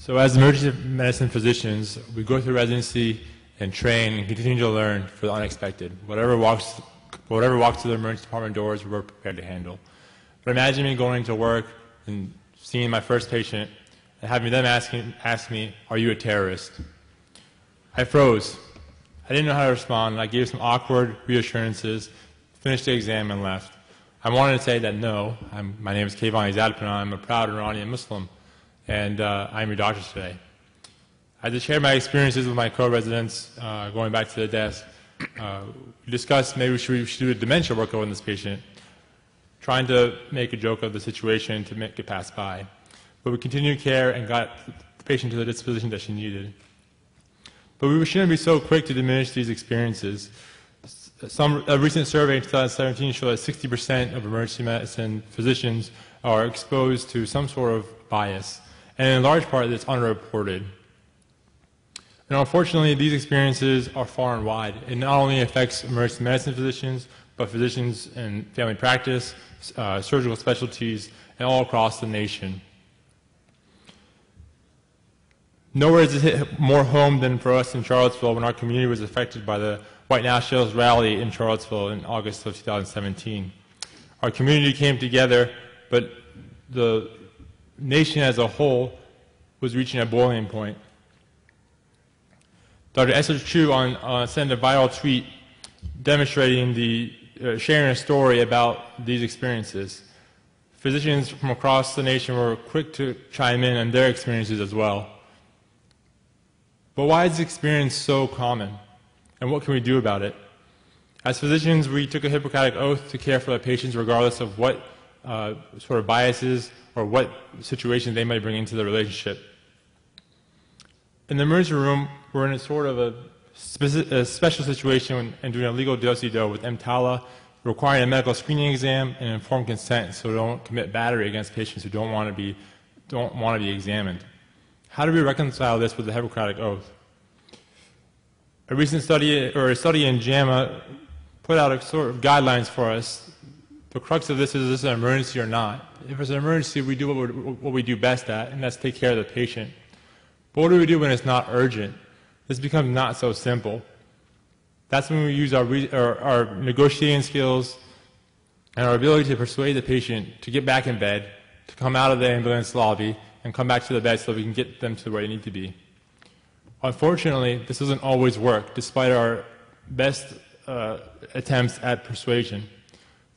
So as emergency medicine physicians, we go through residency and train and continue to learn for the unexpected. Whatever walks, whatever walks through the emergency department doors, we're prepared to handle. But imagine me going to work and seeing my first patient and having them asking, ask me, are you a terrorist? I froze. I didn't know how to respond. I gave some awkward reassurances, finished the exam, and left. I wanted to say that no, I'm, my name is Kayvon Izadpanah. I'm a proud Iranian Muslim and uh, I'm your doctor today. I just shared my experiences with my co-residents uh, going back to the desk. Uh, we discussed maybe we should, we should do a dementia workup on this patient, trying to make a joke of the situation to make it pass by. But we continued care and got the patient to the disposition that she needed. But we shouldn't be so quick to diminish these experiences. Some, a recent survey in 2017 showed that 60% of emergency medicine physicians are exposed to some sort of bias and in large part it's underreported. And unfortunately, these experiences are far and wide. It not only affects emergency medicine physicians, but physicians in family practice, uh, surgical specialties, and all across the nation. Nowhere does it hit more home than for us in Charlottesville when our community was affected by the White Nationals rally in Charlottesville in August of 2017. Our community came together, but the nation as a whole was reaching a boiling point. Dr. Esther Choo on, uh, sent a viral tweet demonstrating the, uh, sharing a story about these experiences. Physicians from across the nation were quick to chime in on their experiences as well. But why is this experience so common? And what can we do about it? As physicians, we took a Hippocratic oath to care for the patients regardless of what uh, sort of biases or what situations they might bring into the relationship. In the emergency room, we're in a sort of a, a special situation and doing a legal do-si-do with EMTALA, requiring a medical screening exam and informed consent so don't commit battery against patients who don't want to be, don't want to be examined. How do we reconcile this with the Hippocratic Oath? A recent study, or a study in JAMA, put out a sort of guidelines for us the crux of this is, is this an emergency or not? If it's an emergency, we do what, what we do best at, and that's take care of the patient. But what do we do when it's not urgent? This becomes not so simple. That's when we use our, our, our negotiating skills and our ability to persuade the patient to get back in bed, to come out of the ambulance lobby, and come back to the bed so we can get them to where they need to be. Unfortunately, this doesn't always work, despite our best uh, attempts at persuasion.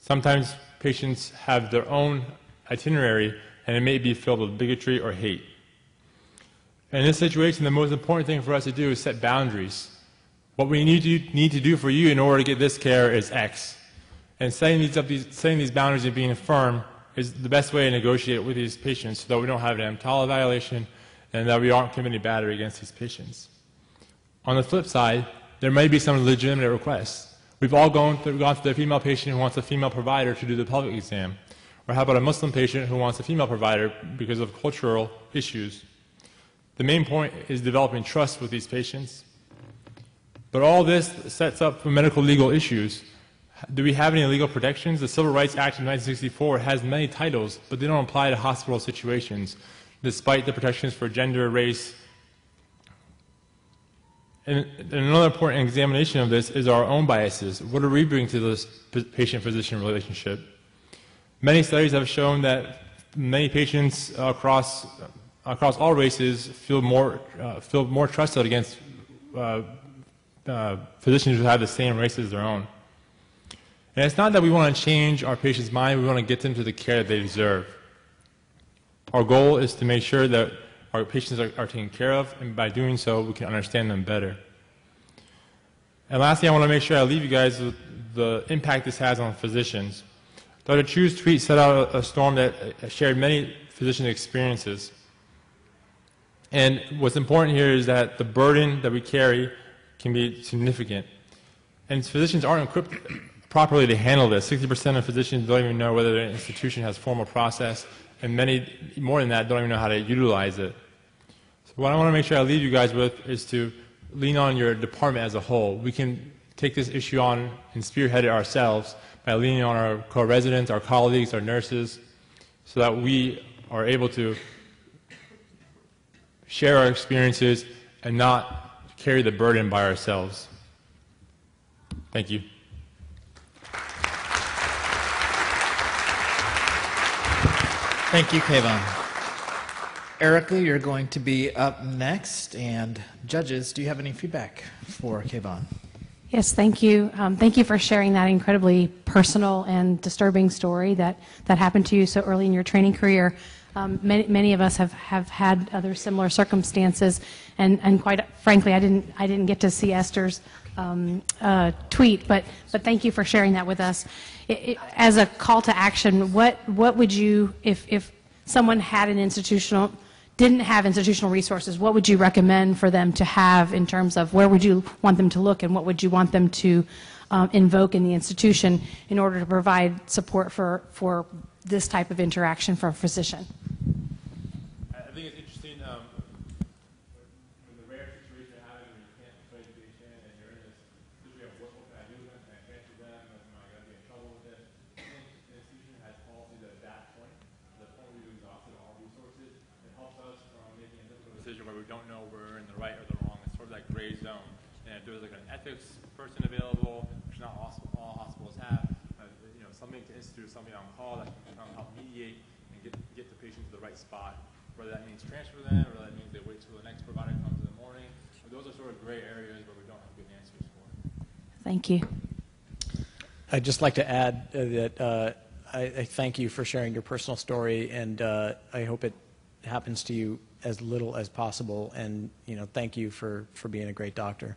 Sometimes patients have their own itinerary and it may be filled with bigotry or hate. In this situation, the most important thing for us to do is set boundaries. What we need to, need to do for you in order to get this care is X. And setting these, up, these, setting these boundaries and being firm is the best way to negotiate with these patients so that we don't have an EMTALA violation and that we aren't committing battery against these patients. On the flip side, there may be some legitimate requests. We've all gone through, gone through the female patient who wants a female provider to do the pelvic exam. Or how about a Muslim patient who wants a female provider because of cultural issues? The main point is developing trust with these patients. But all this sets up for medical legal issues. Do we have any legal protections? The Civil Rights Act of 1964 has many titles, but they don't apply to hospital situations, despite the protections for gender, race, and, another important examination of this is our own biases. What do we bring to this patient-physician relationship? Many studies have shown that many patients across, across all races feel more, uh, feel more trusted against uh, uh, physicians who have the same race as their own. And it's not that we want to change our patient's mind, we want to get them to the care that they deserve. Our goal is to make sure that our patients are, are taken care of, and by doing so, we can understand them better. And lastly, I want to make sure I leave you guys with the impact this has on physicians. Dr. Choo's tweet set out a storm that uh, shared many physician experiences. And what's important here is that the burden that we carry can be significant. And physicians aren't equipped properly to handle this. 60% of physicians don't even know whether their institution has formal process, and many more than that don't even know how to utilize it. So what I want to make sure I leave you guys with is to lean on your department as a whole. We can take this issue on and spearhead it ourselves by leaning on our co-residents, our colleagues, our nurses, so that we are able to share our experiences, and not carry the burden by ourselves. Thank you. Thank you, Kayvon. Erica, you're going to be up next. And judges, do you have any feedback for Kayvon? Yes, thank you. Um, thank you for sharing that incredibly personal and disturbing story that, that happened to you so early in your training career. Um, many, many of us have, have had other similar circumstances, and, and quite frankly, I didn't, I didn't get to see Esther's um, uh, tweet, but, but thank you for sharing that with us. It, it, as a call to action, what, what would you, if, if someone had an institutional, didn't have institutional resources, what would you recommend for them to have in terms of where would you want them to look and what would you want them to um, invoke in the institution in order to provide support for, for this type of interaction for a physician? I think it's interesting um, when the rare situation happens when you can't persuade the patient and you're in this situation of what, what can I do with them? Can I transfer them? Am I going to be in trouble with this? I think the institution has policies at that point, the point where we've exhausted all resources. It helps us from making a difficult decision where we don't know we're in the right or the wrong. It's sort of that gray zone. And if there's like an ethics person available, which not all, all hospitals have, uh, you know, something to institute, something on call that can come help mediate and get, get the patient to the right spot. Whether that means transfer them, or that means they wait till the next provider comes in the morning. Those are sort of gray areas where we don't have good answers for. Thank you. I'd just like to add uh, that uh, I, I thank you for sharing your personal story, and uh, I hope it happens to you as little as possible. And you know, thank you for, for being a great doctor.